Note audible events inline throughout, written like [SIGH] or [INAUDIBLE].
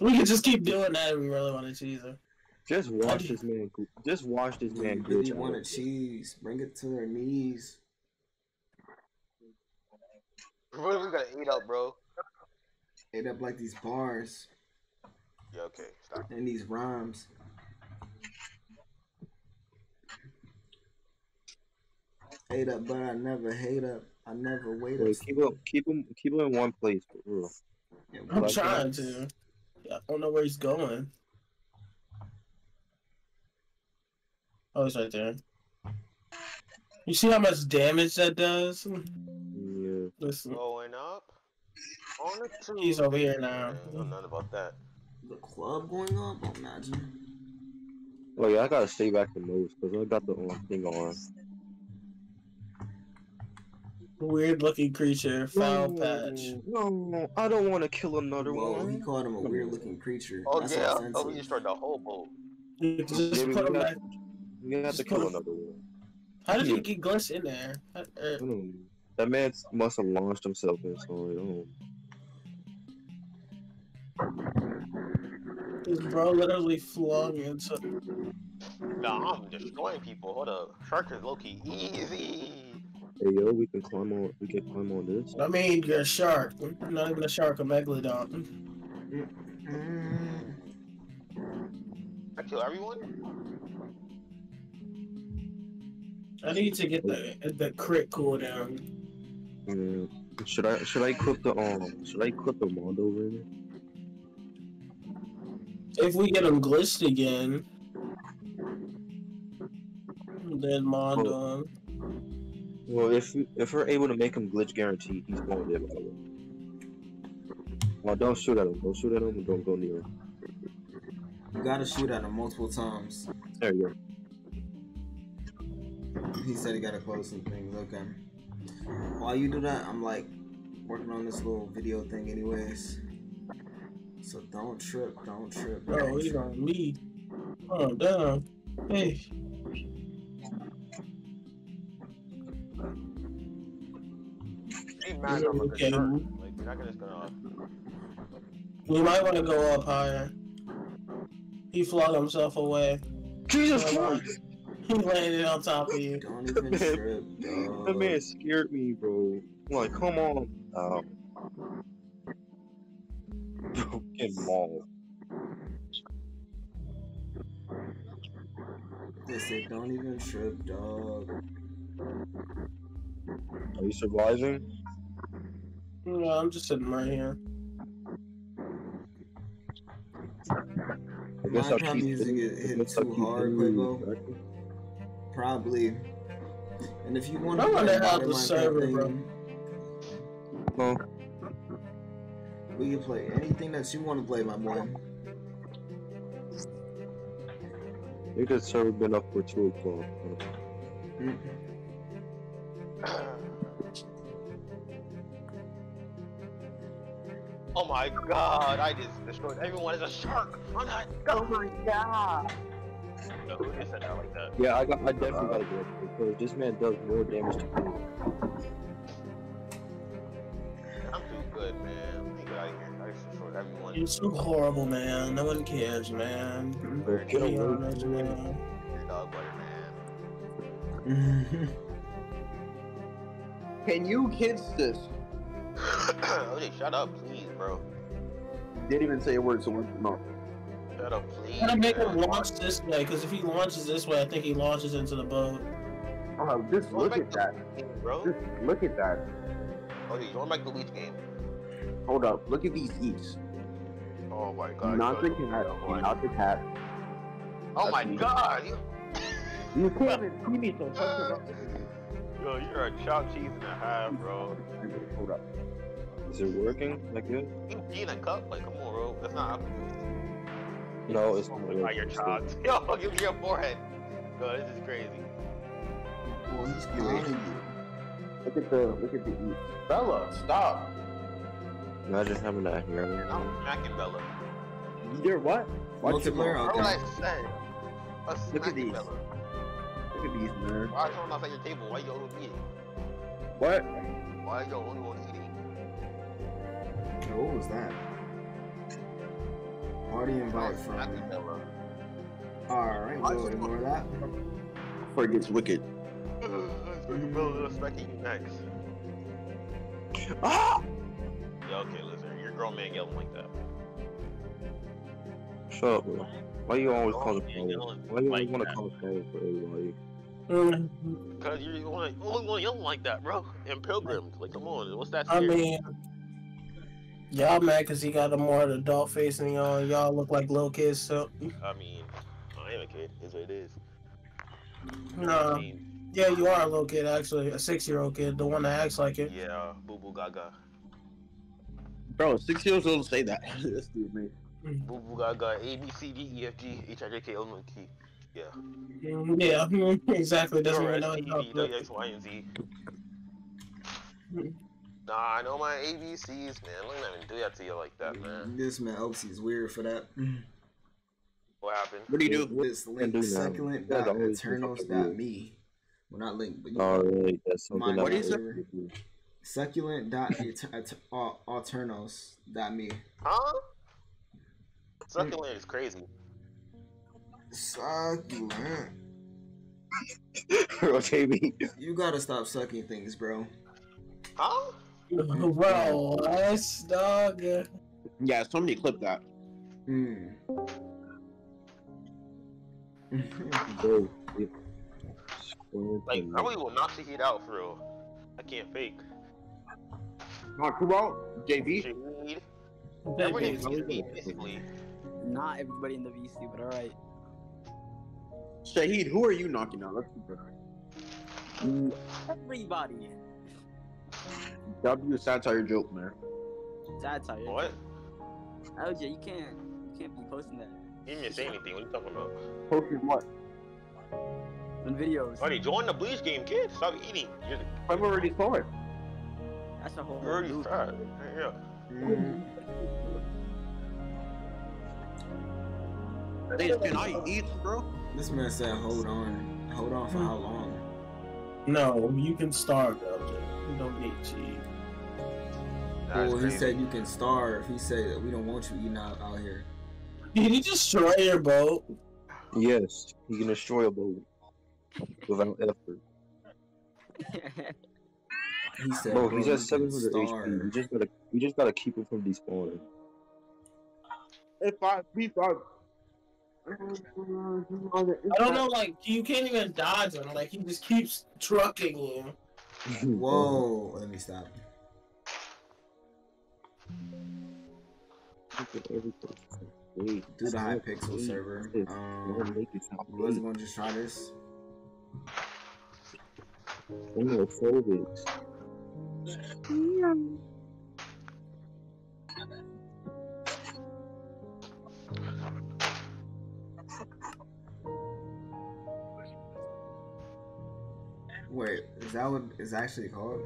We could just keep doing that if we really want to cheese her. Just watch this man. Just watch this man. They really want a cheese. Bring it to their knees. What are we gonna eat up, bro? Ate up like these bars Yeah, okay, stop. and these rhymes. Hate up, but I never hate up. I never wait up. Wait, keep him, keep him, keep him in one place for real. Yeah, I'm Like trying to. I don't know where he's going. Oh, he's right there. You see how much damage that does? Yeah. Listen, Going up. On the two. he's over here now. I don't know nothing about that. The club going up? Imagine. Oh yeah, I gotta stay back the most because I got the um, thing on. Weird looking creature, foul mm. patch. No, I don't want to kill another Whoa, he called him a weird mm. looking creature. Oh That's yeah, oh, offensive. we destroyed the whole boat. You Just Yeah, we put him got- back. You have to kill put- another one. How did you get Glitch in there? How- uh. That man must have launched himself in somewhere. I don't. This bro literally flung into. Nah, I'm destroying people. Hold up. Shark is low key easy. Hey yo, we can climb on. We can climb on this. I mean, you're a shark. Not even a shark, a megalodon. Mm. I kill everyone? I need to get the the crit cooldown. Yeah. Should I should I equip the um should I equip the Mondo River? If we get him glitched again, then Mondo. Well, if we- if we're able to make him glitch guaranteed, he's going to live. Well, don't shoot at him. Don't shoot at him. and Don't go near him. You gotta shoot at him multiple times. There you go. He said he gotta close some things. Okay. While you do that, I'm like working on this little video thing, anyways. So don't trip. Don't trip. Bro, don't he's trip. on me. Oh, damn. Hey. Ain't mad I'm like a Okay. shark. Like, you're not gonna just gonna. We might want to go up higher. He flung himself away. Jesus Christ! He landed on top of you. Don't even Man. [LAUGHS] trip, That man scared me, bro. I'm like, come on. Um, Fucking mauled. They said don't even trip, dog. Are you surviving? No, I'm just sitting right here. I guess I'll Minecraft keep music hitting- is I hitting guess I'll too hard, hitting Quavo. Probably. And if you want I to wonder play how another the server, thing, bro. No. we can play anything that you want to play, my boy. I think the server been up for two o'clock. Mm. [CLEARS THROAT] Oh my god, I just destroyed everyone as a shark. I'm not. Oh my god. No, who just said that like that? Yeah, I got. I definitely gotta do it because this man does more damage to me. I'm too good, man. Let me get out of here. I just destroyed everyone. You're so horrible, man. No one cares, man. Bro, get Be away honest, from me. man. Your dog butter, man. [LAUGHS] Can you kids this? [COUGHS] OJ, shut up, please, bro. Didn't even say a word, so we're no. Shut up, please. Gotta make him launch this way, because if he launches this way, I think he launches into the boat. Oh, just Going look at that. game, bro. Just look at that. OJ, join back the Leech game. Hold up. Look at these eats. Oh my god. Not the cat. Not the cat. Oh my god. You, You [LAUGHS] can't even see me, so fuck it up. yo, you're a chopped cheese and a half, bro. Hold up. Is it working? Like good? You eat a cup? Like, come on, bro. That's not how No, it's not my working. god, you're Still. chopped. [LAUGHS] Yo, give me your forehead. Yo, this is crazy. Boy, he's killing you. Look at the look at the eat. Bella, stop. Imagine having that here. I'm smacking Bella. You're what? Watch your Multiplayer, mouth. What okay. I said? I'm Look at these. Bella. Look at these, man. Why are someone outside your table? Why you alone eating? What? Why are you only one eating? Yo, what was that? Party invite Not from. the Bella. Alright, we'll ignore that. Before it gets wicked. Fucking Bella respecting you next. Ah! Yeah, okay, listen. Your grown man yelling like that. Shut up, bro. Why you always Grown calling man flowers? yelling Why you always like want to that. call flowers for everybody? Cause you're the only only one yelling like that, bro. And pilgrims, like, come on, what's that? I scary? mean, y'all mad because he got a more adult face and y'all y'all look like little kids. So I mean, I am a kid. Is what it is. no, I mean, yeah, you are a little kid actually, a six year old kid, the one that acts like it. yeah, boo boo gaga, Bro, six years old say that. [LAUGHS] That's stupid, man. boo boo gaga, A B C D E F G H I J K L M N P. Yeah. Mm, Yeah, [LAUGHS] exactly. Doesn't even know Alright, his C, D, W, alphabet. X, Y, and Z. Nah, I know my ABCs, man. Let me not even do that to you like that, man. This man Oaksy's weird for that. What happened? What do you do? This Can't link do succulent Yeah, dot [LAUGHS] the always uh, aternos dot me. Well, not link, but you All right, that's Mine- something that What it? succulent dot et- et- al- aternos dot me. Huh? Succulent is crazy. Succulent. [LAUGHS] Bro, JB. You gotta stop sucking things, bro. Huh? Mm-hmm. Bro, that's dog. Yeah, somebody clip that. Bro, hmm. it- [LAUGHS] Like, I really will knock the heat out for real. I can't fake. Not come out, JB. Shade. Everybody Baby. needs me, basically. Not everybody in the VC, but alright. Shahid, who are you knocking out? Let's keep it. Everybody. W satire joke, man. Satire. What? LJ, you can't you can't be posting that You didn't even say anything. What are you talking about? Posting what? on videos. Already join the Bleach game, kid. Stop eating. You're, I'm already saw it. That's a whole you're already loop. fat. Yeah. Hmm. Hey, can I eat, bro? This man said, "Hold on, hold on for how long?" No, you can starve, LJ. You don't need to eat. That's well, he said you can starve. He said that we don't want you eating out, out here. Did he destroy your boat? Yes, he can destroy a boat without [LAUGHS] effort. He said, Bro, "Bro, he's at 700 HP. starve." You just gotta, you just gotta keep him from despawning. If I beat up, I don't know, like you can't even dodge him. Like he just keeps trucking you. Whoa, let me stop. Do the Hypixel server. Um, we wasn't gonna just try this. Homophobics. Wait, is that what it's actually called?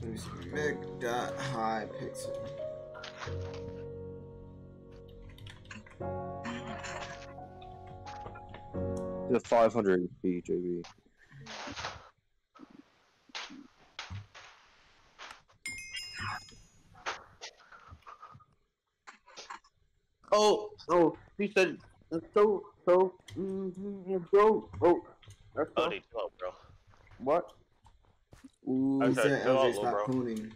Let me see. Meg dot high pixel. The 500 HP, JB. Oh, oh, he said, uh, so, so, mm-hmm, bro, oh, that's Oh, they chill out, bro. what? Ooh, I he said, said chill out, LJ stop bro. cooning.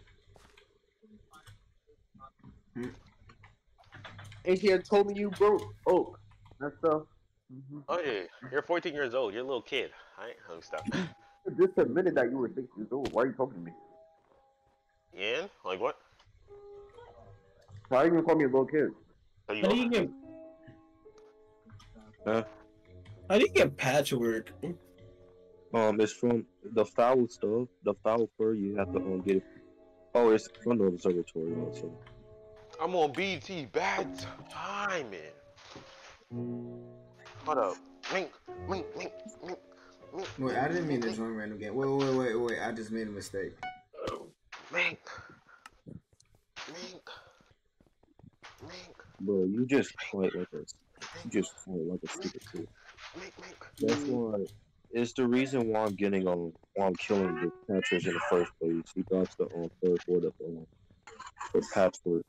And he had told me you broke. Oh, that's the. Mm-hmm. Oh yeah, you're 14 years old. You're a little kid. I let me stop. Just admitted that you were six years old. Why are you talking to me? Yeah? Like what? Why are you gonna call me a little kid? Are you Huh? How do you get patchwork? Um, it's from the foul stuff. The foul fur. You have to um get it. Oh, it's from the observatory also. I'm on BT bad timing. Hold up. Mink, mink, mink, mink, mink. Wait, I didn't mean to join random game. Wait, wait, wait, wait. I just made a mistake. Mink. Mink. Mink. Bro, you just fight like a, you just fight like a stupid kid. Mink, mink. That's why. It's the reason why I'm getting on, why I'm killing the catchers in the first place. He got the um third quarter um for patchwork.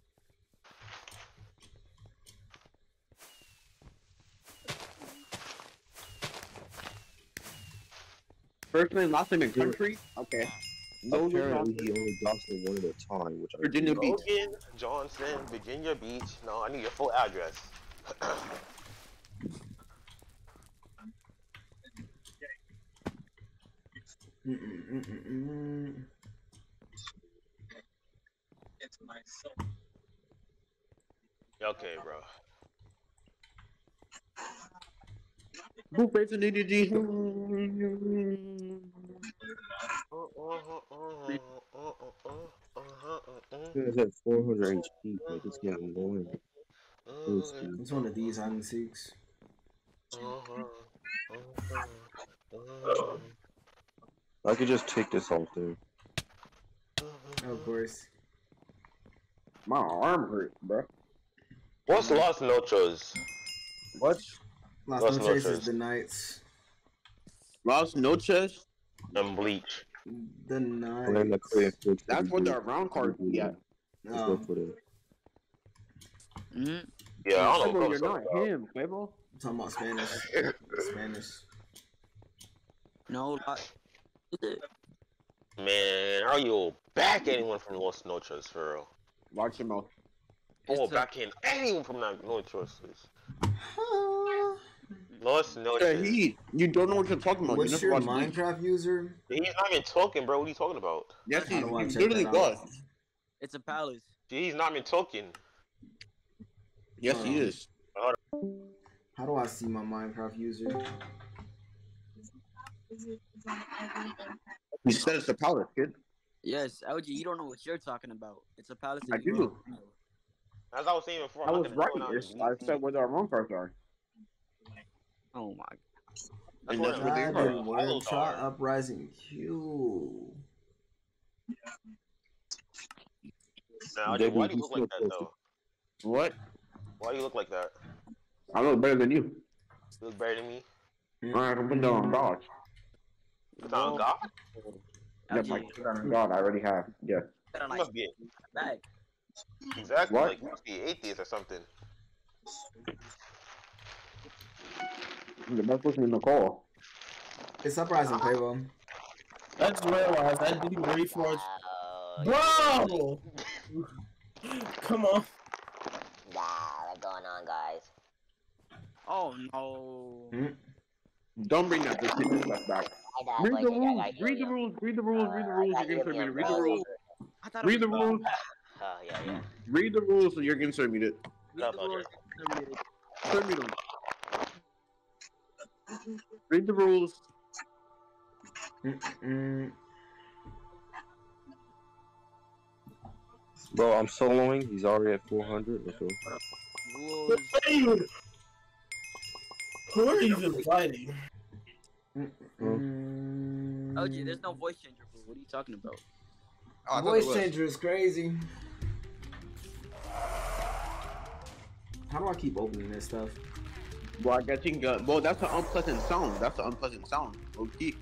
First name, last name, and country. Okay. No, no, Apparently, he only drops them one at a time, which I Virginia Beach. Logan Johnson, Virginia Beach. No, I need your full address. Okay, bro. Who plays in DDG? He's at 400 HP, like it's getting annoying. Let's. It's one of these hide and seeks. I could just take this off there. Of course. My arm hurt, bro. What's Los Nochos? What? Las Las Noches is the nights. Los Noches? And Bleach. The And then the nights. Korean food. That's what the round card be at. Let's Oh, go for that. Mm-hmm. Yeah, I don't know. You're not talking him, Quevo. I'm talking about Spanish. [LAUGHS] Spanish. No, lot. Is it? about. Man, are you back anyone from Los Noches for real? Watch your mouth. Oh, It's a- back in anyone from that Noches. Los Yeah, Noches. he. You don't know what you're talking about. What's you your never watched Bleach. Minecraft user? He's not even talking, bro. What are you talking about? Yes, he, I he literally that was. It's a palace. He's not even talking. Yes, he Oh. is. How do I see my Minecraft user? He said it's a palace, kid. Yes, LG, you don't know what you're talking about. It's a palace. I do. Europe. As I was saying before, I was not right. going out It's, and I said where the wrong cards are. Oh my. That's and that's I'm what they saying, are. Dragon bro. Word, Those Try are- Uprising Q. Now, why do you look like that though? What? Why do you look like that? I look better than you. You look better than me. Mm-hmm. I can put that on God. Put on God? Yes, I can put that on God. I already have. Yes. Better You must be bag. exactly What? like you must be atheist or something. The best person in the call. It's Uprising Quevo. I just realized that didn't reforce. Wow. Bro! [LAUGHS] Come on. Nah, what's going on, guys? Oh no. Hmm? Don't bring that bitch stuff back. I got Read the rules. Read the rules. Read the uh, rules. Read the rules. You're got gonna helium, Read the rules. I thought it Read the rules. Oh, yeah, yeah. Read the rules so you're gonna serve me it. Read the rules. Serve me them. Read the rules. Bro, I'm soloing. He's already at 400. Let's go. Rules. Dude! Who are you even fighting? LG, there's no voice changer. Bro. What are you talking about? Oh, Voice changer is crazy. How do I keep opening this stuff? Well, I guess you can go. Well, that's an unpleasant sound. That's an unpleasant sound. Okay.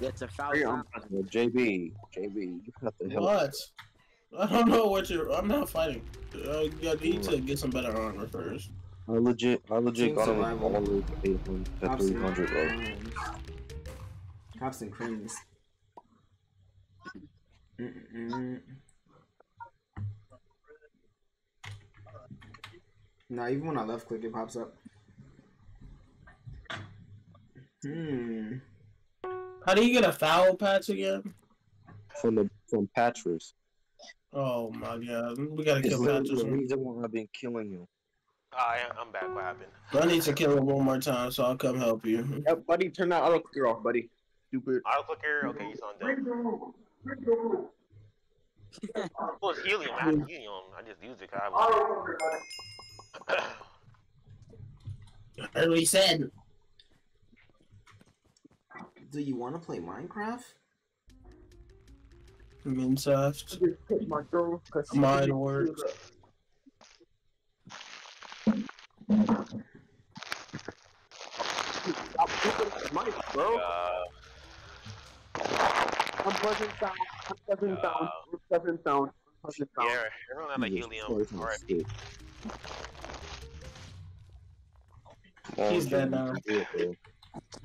Yeah, it's a foul. Very sound. unpleasant. JB, JB, you got the hell. What? I don't know what you're. I'm not fighting. Uh, I, you need to get some better armor first. I legit, I legit Team got him all the way to 800, to Cops and 300, bro. Cops and crims. Mm-mm. Nah, even when I left click, it pops up. Hmm. How do you get a foul patch again? From the from Patras. Oh my god, we gotta It's kill literally Patches. the reason why I've been killing him. I I'm back. What happened? I need to kill him one more time, so I'll come help you. Yeah, buddy, turn that auto clear off, buddy. Stupid. Auto clicker. Okay, you sound dumb. Well, it's helium. I have helium. I just use it 'cause I have [COUGHS] I already said. Do you want to play Minecraft? Minsoft. My girl. Mine works. Mike, bro. uh, Unpleasant sound. Unpleasant sound. Unpleasant sound. unpleasant sound. Yeah, everyone have a Jesus helium. Alright. Oh, He's dead now. bro.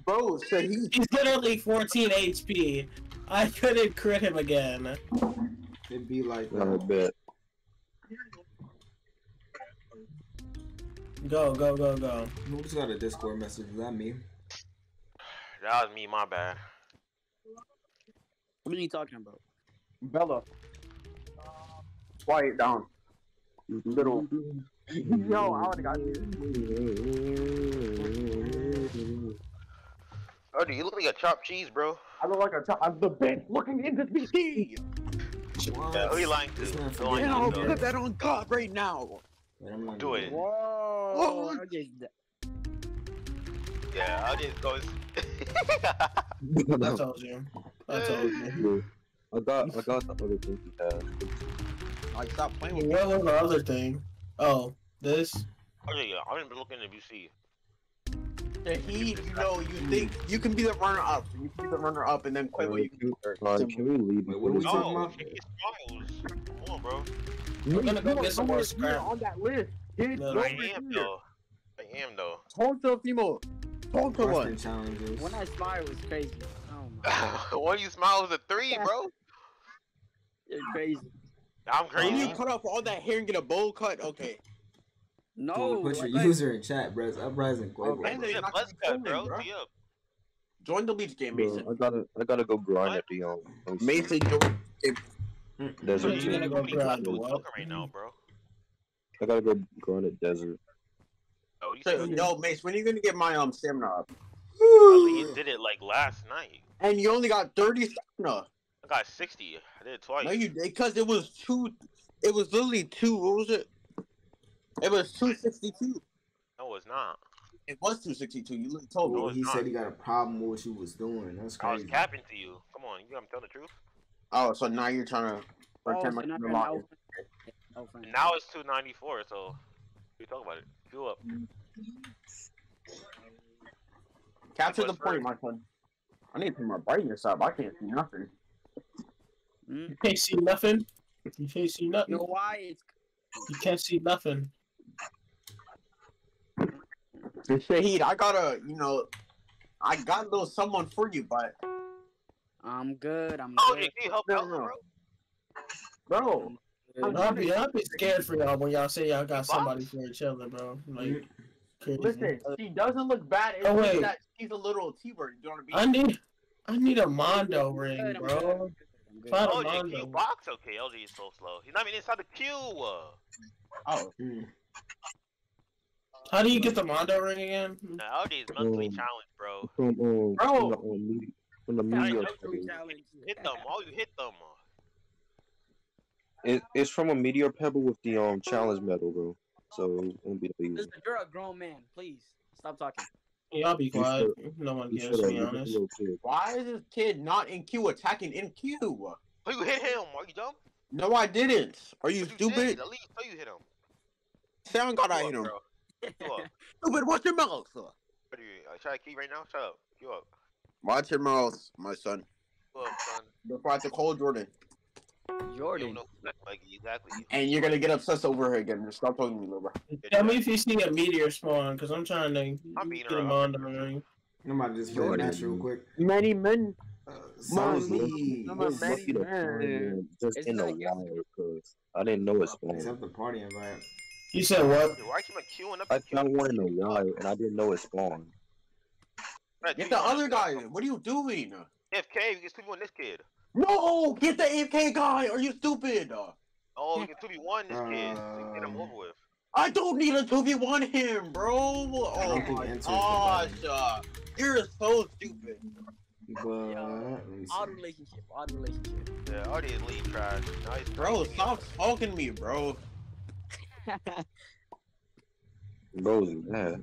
Bro, said he He's literally 14 HP. I couldn't crit him again. It'd be like I that. bet. Go, go, go, go. Who just got a Discord message? Is that me? That was me, my bad. What are you talking about? Bella. Quiet down. Little. [LAUGHS] Yo, I would've got you. Oh, dude, you look like a chopped cheese, bro. I look like a child. I'm the bitch looking into the PC. What? Yeah, who you lying to? This man Who lying And forget- I'll to, put that on God right now. Wait, I'm not Do gonna it. Whoa! Okay, Yeah, I'll just go. I told you. I told you. I got, I got the other thing he has. Like, stop playing with. What was the other thing? Oh, this? Oh, yeah, yeah, I didn't looking at UC. The Heat, you know, you think you can be the runner up. You can be the runner up and then quit Uh, when you can, uh, can we leave? What are we before talking about? if you get smiles. Come on, bro. We're gonna go get some more scrap. on that list. Kid, No, Go I over am, here. though. I am, though. Talk to a female. Talk to Question one. challenges. When I smile was crazy. Oh my, One of you smiles a three, bro. you're crazy. I'm crazy. When you cut off all that hair and get a bowl cut, okay. No, Dude, put your like, user in chat, bro. It's Uprising Quevo. And bro. they- Yeah, not buzz gonna cut, be bro. filming, Join the leech game, Bro, Mason. I gotta, I gotta go grind What? at the um. Mason, join. Desert. So you gonna go What grab the you right now, bro? I gotta go grind at desert. Oh, you So, said yo, Mace, when are you gonna get my um stamina up? you did it like last night. And you only got 30 stamina. I got 60. I did it twice. No, you did because it was two. It was literally two. What was it? It was 262. No, it's not. It was 262. You literally told me. Well, he not. said he got a problem with what you was doing. That's crazy. I was crazy. capping to you. Come on, you gotta tell the truth. Oh, so now you're trying to oh, so like now you're you're lying. no- no. Now it's 294, so we talk about it. Fuel up. Capture the point, point, my son. I need to put my brightness up. I can't see nothing. Mm. You can't see nothing. You can't see You nothing. know why? It's You can't see nothing. Shahid, I gotta, you know, I got a little someone for you, but I'm good. I'm Oh, good. yeah, can you help No, out, bro? bro, I'm I'll be, I'll be scared for y'all when y'all say y'all got somebody for each other, bro. Like, crazy. listen, she doesn't look bad. It's Oh, wait. that she's a little T-word. You know what I I need, I need a Mondo ring, good, I'm bro. good. I'm good. Find a Oh, JQ Mondo. box? Okay, LG is so slow. He's not even inside the queue. Oh, Mm. How do you get the Mondo ring again? now LG is mentally Um, challenged, bro. From um, Bro. From the, media, from the I media. know Three challenge. Hit them. All you hit them. Uh. It, it's from a meteor pebble with the um challenge medal, bro. So it won't be that easy. Listen, you're a grown man. Please stop talking. Yeah, I'll be You quiet. No one You cares, should to be You're just a honest. why is this kid not in queue attacking in queue? Oh, you hit him. Are you dumb? No, I didn't. Are you But you did. stupid? At least so you hit him. Sound God, I hit him. bro. Fuel [LAUGHS] up. Stupid, watch your mouth. What are you? Uh, try to key right now? Shut up. Fuel up. Watch your mouth, my son. Fuel up, son. Before I have to call Jordan. Jordan. don't. Like, exactly. And you're gonna get obsessed over her again. Just stop talking to me, little bro. Tell me if you see a meteor spawn, because I'm trying to I'm get her a up. Mondo ring. I'm about to just play a Jordan. real quick. Many men. Uh, I was Zombie. lucky, I I'm a was man, lucky to man. find one just It's in the not your- wire because I didn't know it spawned. Accept the party invite. You said what? Why keep on queuing up? I the queue? found one in the wire and I didn't know it spawned. Right, Get the other wanna- guy. What are you doing? FK, you get 2v1 this kid. No, get the AFK guy. Are you stupid? Oh, you get 2v1 this kid. So get him over with. I don't need a 2v1 him, bro. Oh don't my Enter gosh. uh, You're so stupid. But let me see. Odd relationship. Odd relationship. Yeah, already is lead trash. Now he's Bro, stop talking me, bro. [LAUGHS] Bro, is mad.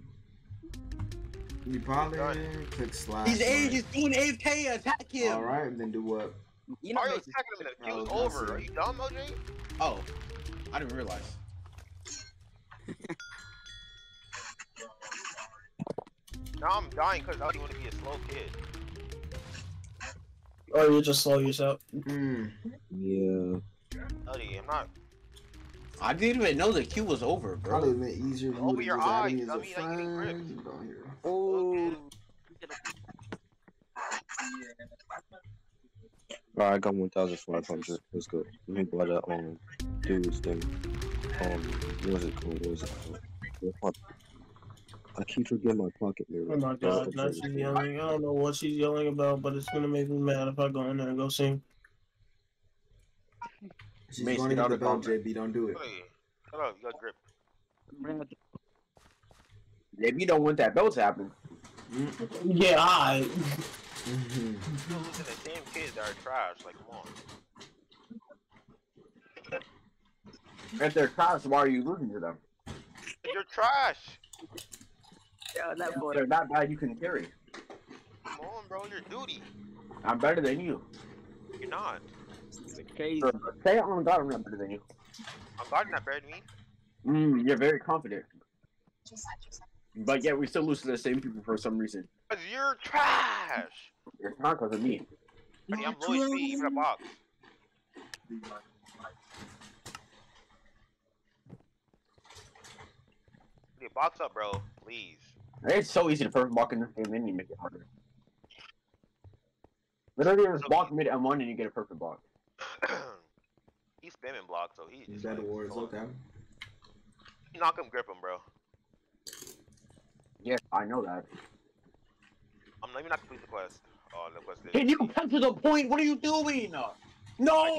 You probably click slash. He's right. age is doing AFK. Attack him. All right, then do what? You know, Are you Mason, attacking him and the I queue's over? Are you dumb, OJ? Oh, I didn't realize. [LAUGHS] Now I'm dying because I don't want to be a slow kid. Or you just slow yourself. Hmm. Yeah. Odie, I'm not. I didn't even know the queue was over, bro. Probably been easier for you Over to your just add eyes, me as a dummy, like getting friend. here. Oh. Alright, I got 1,500. Let's go. Let me buy that, um, dude's thing. Um, what is it called? What is it called? I keep forgetting my pocket mirror. Oh my god, now she's yelling. I don't know what she's yelling about, but it's gonna make me mad if I go in there and go sing. She's Mace, going to get out the of belt. JB. Don't do it. Hey, shut up. You got grip. If you don't want that belt to happen, Yeah, I. Mhm. You're losing the same kids that are trash. Like, come on. if they're trash, why are you losing to them? You're trash. Yo, that boy. They're not bad you can carry. Come on, bro. Your duty. I'm better than you. You're not. Crazy. Say it on God, I'm not better than you. I'm guarding that better than me. Mm, you're very confident. But yet we still lose to the same people for some reason. Cause you're trash. It's not because of me. I mean, I'm low HP, even a box. Hey, box up, bro. Please. It's so easy to first block in this game, then you make it harder. Literally, just block mid and one, and you get a perfect block. [CLEARS THROAT] he's spamming blocks, so he's just Bed like, Wars, going- okay. Knock him, grip him, bro. Yeah, I know that. I'm let me not complete the quest. Oh, the quest. Can you come to the point? What are you doing? No, no,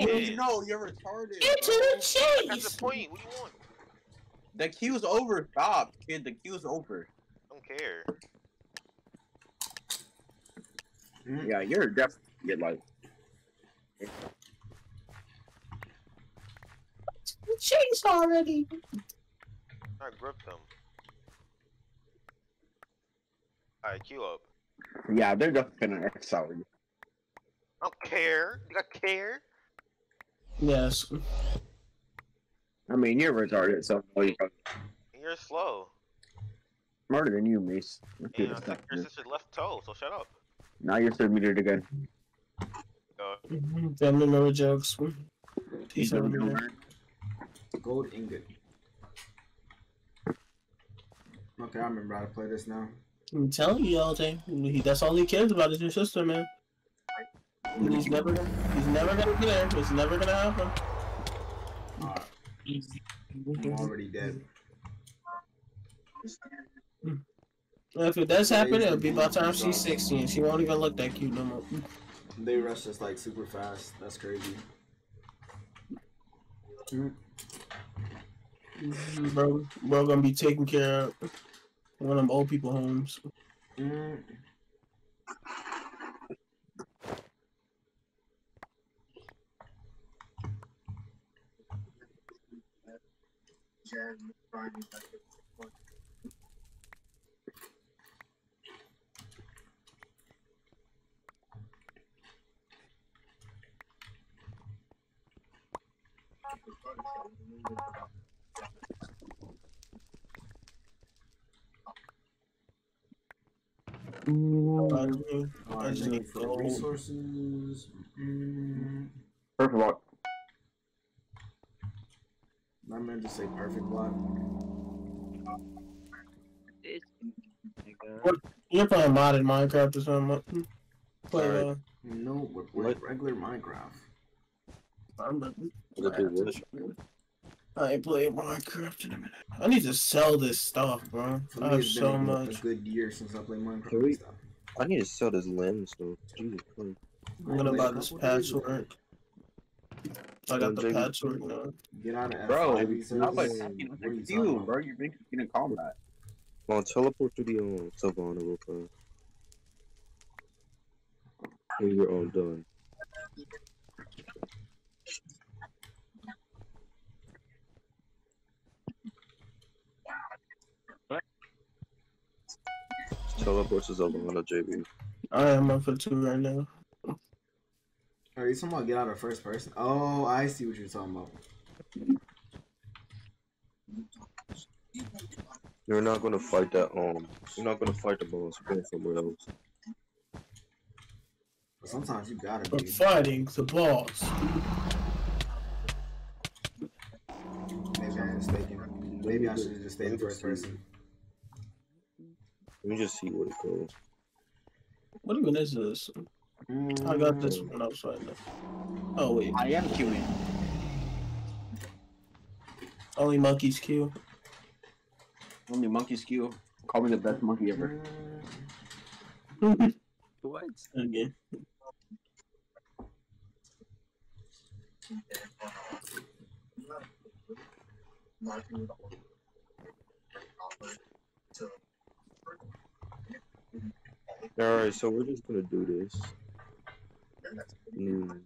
you're retarded. Get to bro. the That's chase! the point. What do you want? The queue's over. Stop, kid. The queue's over. I don't care. Yeah, you're definitely get like. Chase already! I gripped him. Alright, queue up. Yeah, they're just gonna exile you. I don't care. You got care? Yes. I mean, you're retarded, so you're slow. smarter than you, Mace. Let's do And this I took your sister's left toe, so shut up. Now you're third metered again. Uh, Family member jokes. Peace out, Third man. meter. Gold ingot. Okay, I remember how to play this now. I'm telling you, LJ. He, that's all he cares about is your sister, man. And he's never gonna, he's never gonna get there. It's never gonna happen. I'm already dead. If it does happen, it'll be about time she's 16. She won't even look that cute no more. They rush us like super fast. That's crazy. Hmm. Bro, bro gonna be taking care of one of them old people homes. Mm. I mean, I Alright, just need need for resources. Mm. Perfect block. I meant to say perfect block. You're playing modded Minecraft or something. Play, uh, No, we're playing regular Minecraft. I'm not- Look at this. I ain't played Minecraft in a minute. I need to sell this stuff, bro. For I have it's been so much. a good year since I played Minecraft. We- stuff. I need to sell this lamb stuff. Jesus Christ. I'm gonna Wait, buy this couple days ago. patchwork. I got the patchwork now. Get out of Bro, I'm reserves. like, What you are you you, bro. You're making in combat. Come on, teleport to the um, Savannah real fast. When you're all done. Teleport to Savannah, JB. I am up for two right now. Are you talking about get out of first person? Oh, I see what you're talking about. You're not gonna fight that um. You're not gonna fight the boss. You're going somewhere else. But sometimes you gotta I'm be. fighting the boss. Maybe I should have just stayed in first person. Let me just see what it goes. What even is this? I got this mm. one upside down. Oh wait, I am queuing. only monkeys queue. Only monkeys skill. Call me the best monkey ever. [LAUGHS] What? Again. Alright, so we're just gonna do this. Mm,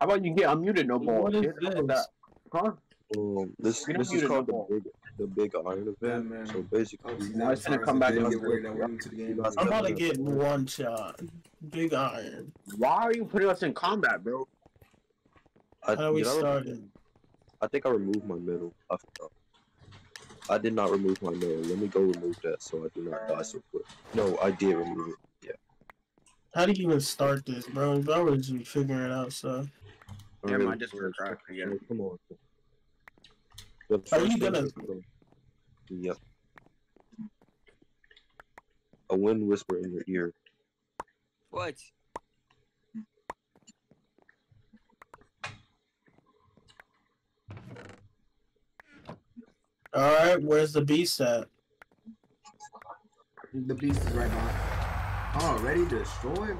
How about you get unmuted, no ball? What is How this? Huh? um, this We this is called the no big the big iron Yeah, event. man. so basically, Oh, see, Now it's gonna was come back the and video let's where go. that into the game. I'm about to get one shot. Big iron. Why are you putting us in combat, bro? I, How do we did I start? I think I removed my middle. I forgot. I did not remove my middle. Let me go remove that so I do not die so quick. No, I did remove it. Yeah. How do you even start this, bro? I was just figuring it out so. Never Alright, mind, just alright, crack again. Come on. Are you gonna- Yep. A wind whisper in your ear. What? All right, where's the beast at? The beast is right behind. Oh, ready to destroy?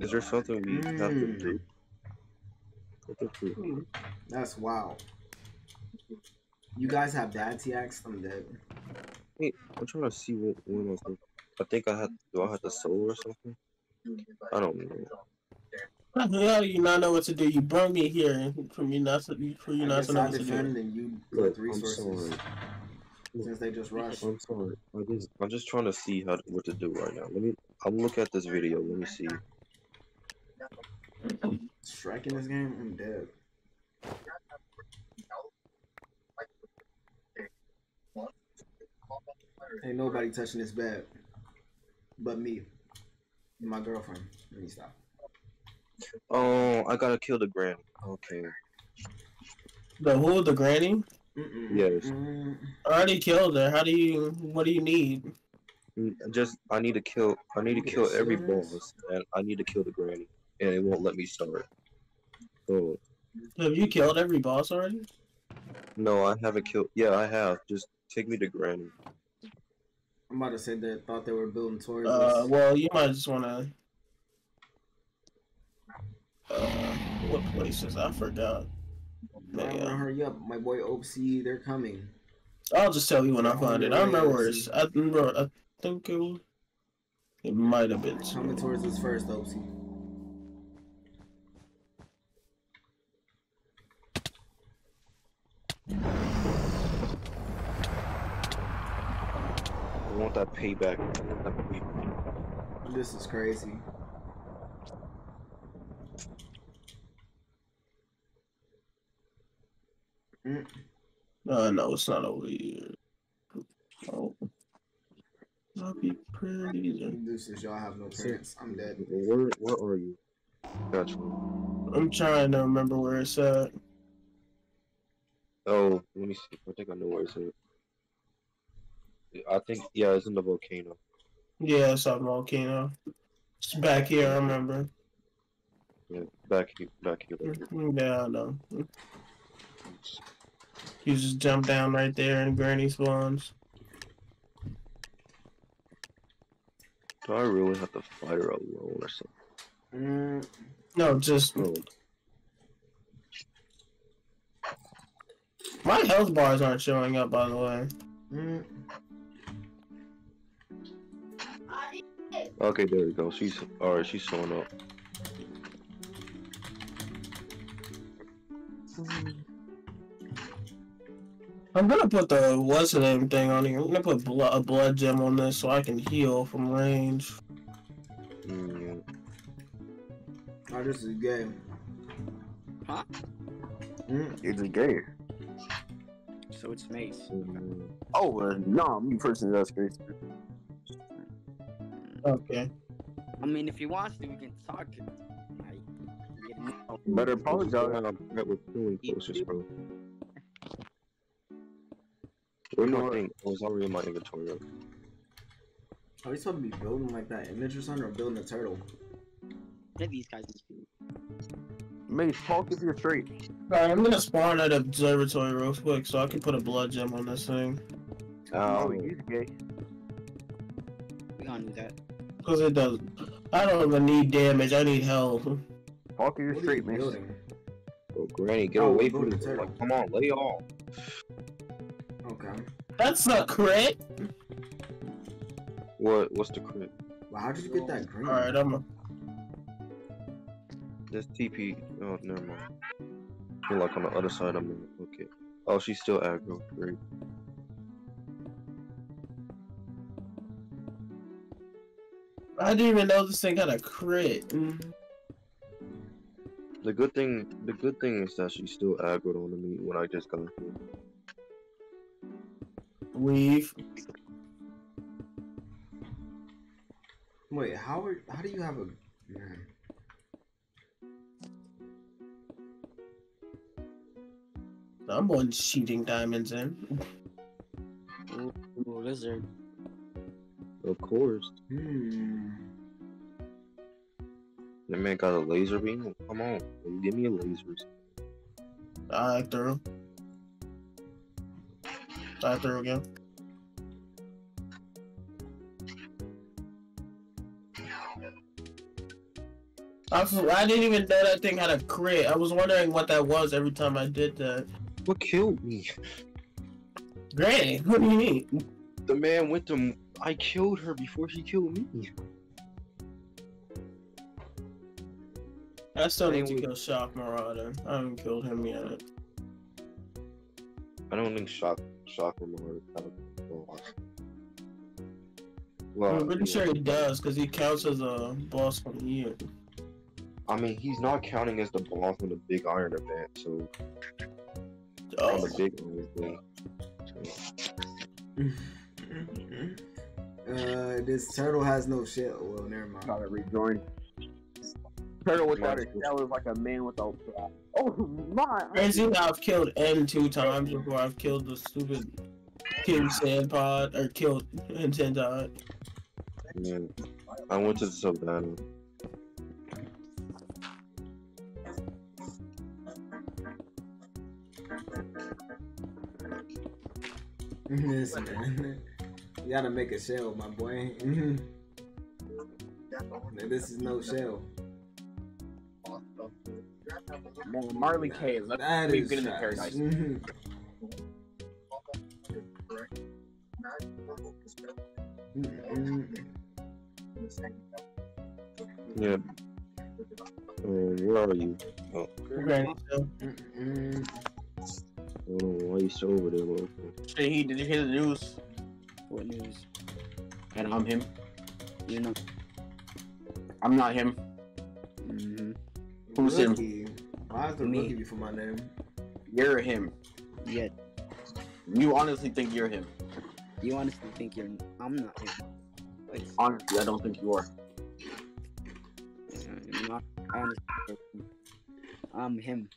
Is there something we have to Mm. do? What the freak? That's wow. You guys have dad TX? I'm dead. Hey, I'm trying to see what when I was. looking. I think I had. Do I have to soul or something? I don't know. How do you not know what to do? You brought me here for me not to for you I not to know I what to defend do. and you Look, collect I'm resources sorry. since they just rushed. I'm sorry. I just, I'm just trying to see how what to do right now. Let me. I'll look at this video. Let me see. Shrek in this game? I'm dead. Ain't nobody touching this bed but me and my girlfriend. Let me stop. Oh, I gotta kill the granny. Okay. The who? The granny? Mm-mm. Yes. Mm, I already killed her. How do you? What do you need? Mm, Just I need to kill. I need to You kill every serious? boss, and I need to kill the granny, and it won't let me start. So Have you killed every boss already? no, I haven't killed. Yeah, I have. Just take me to granny. I'm about to say that thought they were building towards Uh, well, you might just wanna. Uh, what places? I forgot. I wanna hurry up. My boy OC, they're coming. I'll just tell you when I find it. I way, remember where OC. it's. I remember. I think it. was- It might have been. Coming towards us first, OC. I want that payback. I want that payback. This is crazy. Mm, Uh, no, it's not over here. Oh. I'll be pretty. this is y'all have no parents. I'm dead. Where where are you? Gotcha. I'm trying to remember where it's at. Oh, let me see. I think I know where it's at. I think yeah, it's in the volcano. Yeah, it's on the volcano. It's back here. I remember. Yeah, back here, back here. Back here. Yeah, I know. You just jump down right there and Granny spawns. Do I really have to fight her alone or something? Mm, No, just Oh, my health bars aren't showing up. By the way, mm. okay, there we go. She's alright. She's showing up. I'm gonna put the what's the name thing on here. I'm gonna put blo- a blood gem on this so I can heal from range. Mm, Oh, this is gay. Huh? Mm, It's a gay. So it's Mace. mm, Oh, uh, no, me personally, that's crazy. Okay. I mean, if he wants to, we can talk. Like, get him out. Better apologize. I'm Brett with doing closest, bro. One more thing. I was already in my inventory. Are we supposed to be building like that image or something, or building a turtle? One of these guys is cool. Mace, talk if you're straight. Alright, I'm gonna spawn at observatory real quick so I can put a blood gem on this thing. Oh, Um, he's gay. We gonna do that. Cause it does. I don't even need damage. I need health. Talk if you're What are you straight, Mace. Granny, get Oh, away from to me. turtle. Like, come on, lay off. Okay. That's a crit. What? What's the crit? Well, how did you get that green? Alright, I'm. A, This TP. Oh, never mind. You're like on the other side. I'm in. Okay. Oh, she's still aggro. Great. I didn't even know this thing had a crit. Mm. The good thing, the good thing is that she's still aggroed on me when I just got here. Weave. Wait, how are, how do you have a man? I'm one shooting diamonds in. Ooh, ooh, lizard. Of course. Hmm. That man got a laser beam. Come on, give me a laser. I through. I through again. I didn't even know that thing had a crit. I was wondering what that was every time I did that. What killed me? Granny, what do you mean? The man went to. I killed her before she killed me. I still need to kill Shock Marauder. I haven't killed him yet. I don't think shock shock Lamar kind of boss. Well, I'm pretty yeah. sure he does because he counts as a boss from you. I mean, he's not counting as the boss on the Big Iron event, so on Oh, the Big Iron thing. [LAUGHS] uh, this turtle has no shell. Well, never mind. Gotta rejoin. Turtle without a shell is like a man without. Oh my! crazy how I've killed N two times before I've killed the stupid King Sandpod or killed Nintendo. Man, I went to the savannah. [LAUGHS] this man. [LAUGHS] You gotta make a shell, my boy. [LAUGHS] Mhm. Now, this is no shell. Man, Marley K. Let That me is get into trash. paradise. Mhm. Mm-mm. Yeah. Um, where are you? Oh, Granny, so- Mm-mm. hold on. Why you still over there, bro? Hey, he did you hear the news? What news? And I'm him. You know. I'm not him. Mm-hmm. Who's him? Rookie. Why is the Me. rookie before my name? You're him. Yeah. You honestly think you're him. You honestly think you're? I'm not him. Like, Honestly, I don't think you are. I'm not honestly. I'm him.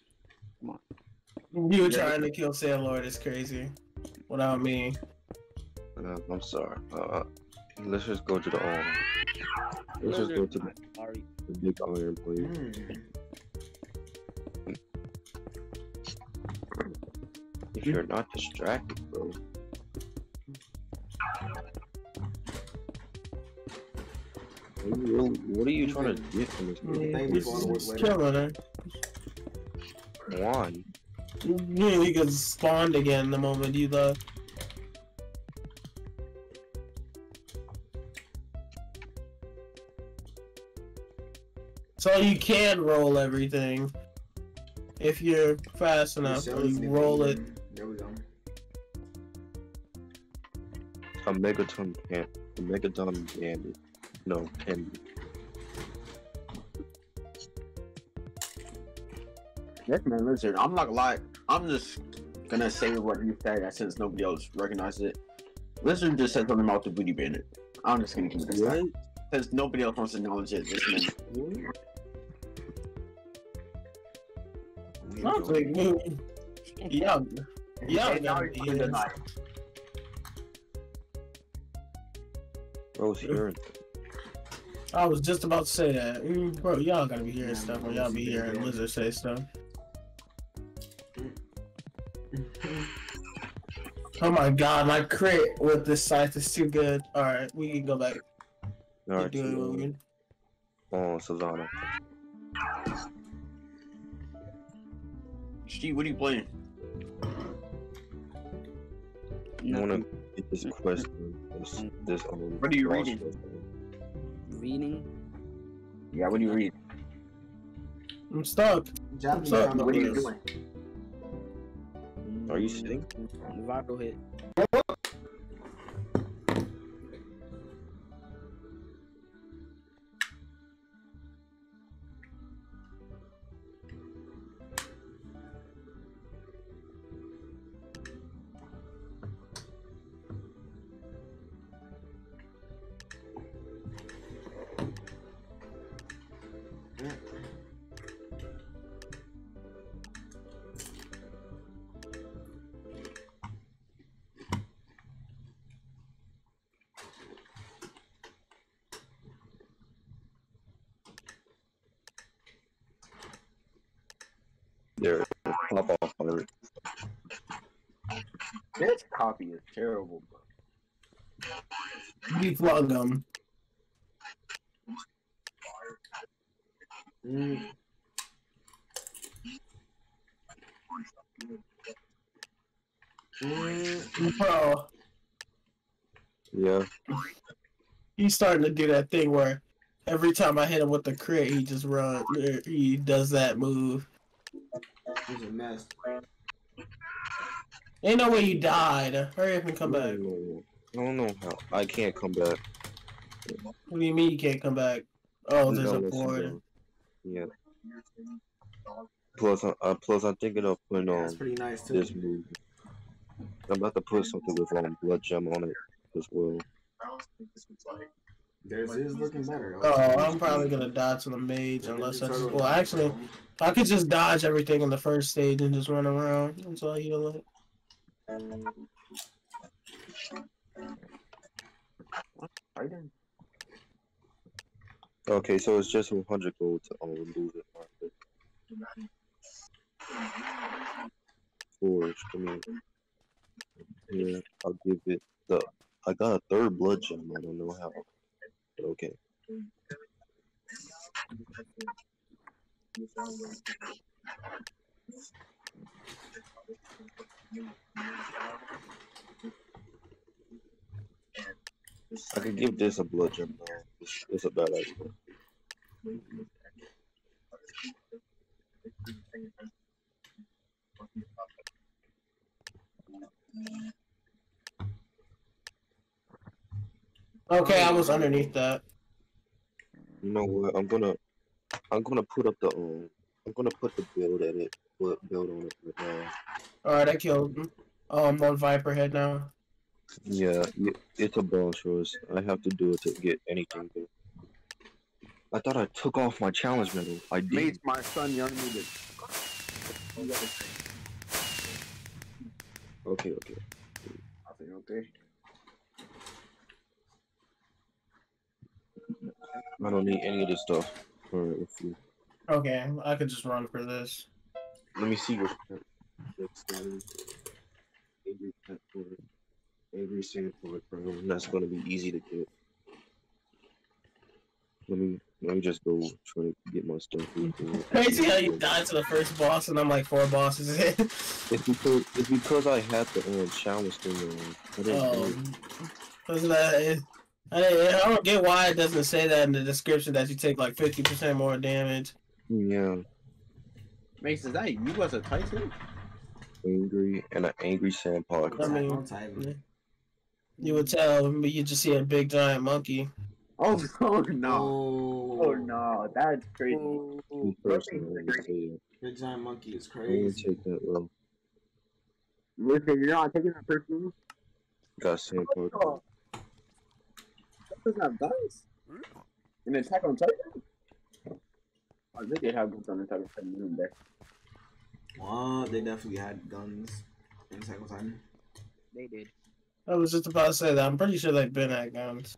Come on. You trying to kill Sandlord is crazy. Without me. Uh, I'm sorry. Uh, let's just go to the um. Let's just go to the, Sorry. the Big Iron place. Hmm. You're not distracted, bro. What are you, really, what are you trying to get from this movie? Thank you He's for all the work he's later. killing her. Why? Yeah, he gets spawned again the moment you left. So you can roll everything if you're fast enough. Shell you roll it. Even- There we go. A megaton can't. A megaton can. No, can be. Yes, man, listen, I'm not gonna lie. I'm just gonna say what you said since nobody else recognizes it. Lizard just said something about the booty bandit. I'm just gonna keep it as that. What? Because nobody else wants to acknowledge it. Just me. I don't think me. Yeah, yeah. And now he's gonna deny. Bro, it's urine. I was just about to say that, Mm, bro. Y'all gotta be hearing Yeah, stuff or y'all be hearing big, Lizard say stuff. [LAUGHS] Oh my god, my crit with this scythe is too good. All right, we can go back. Alright, doing what we so, can. oh, Savannah. Steve, what are you playing? You wanna get this quest, this, this, um, What are you reading? quest. Reading. Yeah, what do you read? I'm stuck. Japanese What's up? comic What are you books. doing? Are you sitting? Vital hit. Copy is terrible, bro. Deflog them. Mm. Mm. Bro, Yeah, he's starting to do that thing where every time I hit him with the crit, he just runs. He does that move. He's a mess. Ain't no way you died. Hurry up and come back. I don't know how. I can't come back. What do you mean you can't come back? Oh, there's No, a board. Yeah. Plus, I, uh, plus, I'm thinking of putting on pretty nice this move. I'm about to put something with um, blood gem on it as well. Theirs is looking better. Oh, I'm probably gonna die to the mage unless I just. Well, actually, I could just dodge everything in the first stage and just run around until I heal it. Okay, so it's just 100 gold to um, remove it. Forge, come here. Here, I'll give it the. I got a third blood gem. I don't know how. But okay. I could give this a blood now. It's, it's a bad idea. Okay, I was underneath that. You know what? I'm gonna, I'm gonna put up the um, I'm gonna put the build at it, build on it right now. Uh, Alright, I killed him. Um, oh, I'm on Viper head now. Yeah, it's a bone choice. I have to do it to get anything. Good. I thought I took off my challenge medal. I did. Mate, my son young needed. Okay, okay. I think okay. I don't need any of this stuff. Alright, let's see. Okay, I could just run for this. Let me see your Six, seven, Avery pet. Avery sand for bro. And that's gonna be easy to get. Let me let me just go try to get my stuff. Crazy how you died to the first boss and I'm like four bosses in. [LAUGHS] It's because it's because I had the um, challenge thing on. I didn't do it. um, wasn't that? I, I don't get why it doesn't say that in the description that you take like 50% more damage. Yeah, Mace, is that you as a Titan? angry and an angry sandpod. I mean- Don't type it. You would tell, but you just see a big giant monkey. Oh, [LAUGHS] oh no. Oh, Oh no, that's crazy. Me personally, I would say it. Big giant monkey is I wouldn't crazy. take that well. Listen, you're not taking that personally? Got sandpod. Oh. That doesn't have dice? In Attack on Titan? I think they have guns on Attack on Titan, didn't they? What? They definitely had guns in Attack on Titan. They did. I was just about to say that. I'm pretty sure they've been at guns.